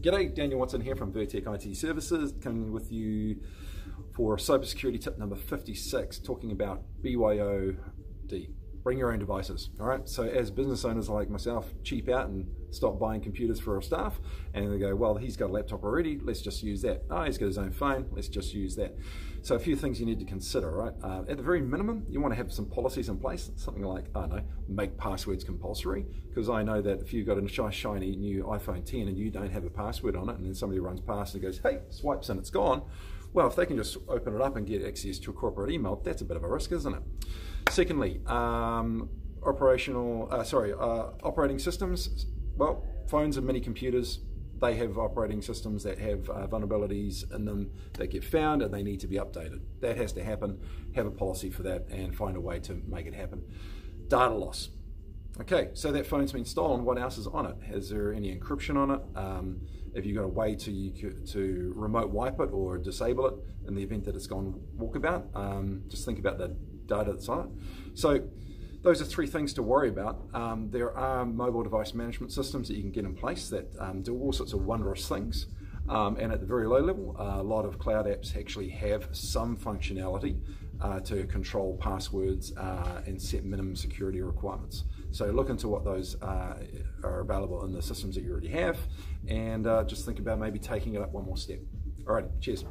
G'day, Daniel Watson here from Vertech IT Services, coming with you for cybersecurity tip number 56, talking about BYOD, bring your own devices. All right, so as business owners like myself, cheap out and stop buying computers for our staff, and they go, well, he's got a laptop already, let's just use that. Oh, he's got his own phone, let's just use that. So a few things you need to consider, right? Uh, at the very minimum, you want to have some policies in place, something like, I don't know, make passwords compulsory, because I know that if you've got a shiny new iPhone 10 and you don't have a password on it, and then somebody runs past and goes, hey, swipes and it's gone, well, if they can just open it up and get access to a corporate email, that's a bit of a risk, isn't it? Secondly, um, operational, uh, sorry, uh, operating systems. Well, phones and mini computers, they have operating systems that have uh, vulnerabilities in them that get found and they need to be updated. That has to happen. Have a policy for that and find a way to make it happen. Data loss. Okay, so that phone's been stolen. What else is on it? Is there any encryption on it? Um, have you got a way to to remote wipe it or disable it in the event that it's gone walkabout? Um, just think about the data that's on it. So those are three things to worry about. Um, there are mobile device management systems that you can get in place that um, do all sorts of wondrous things. Um, and at the very low level, uh, a lot of cloud apps actually have some functionality uh, to control passwords uh, and set minimum security requirements. So look into what those uh, are available in the systems that you already have and uh, just think about maybe taking it up one more step. All right, cheers.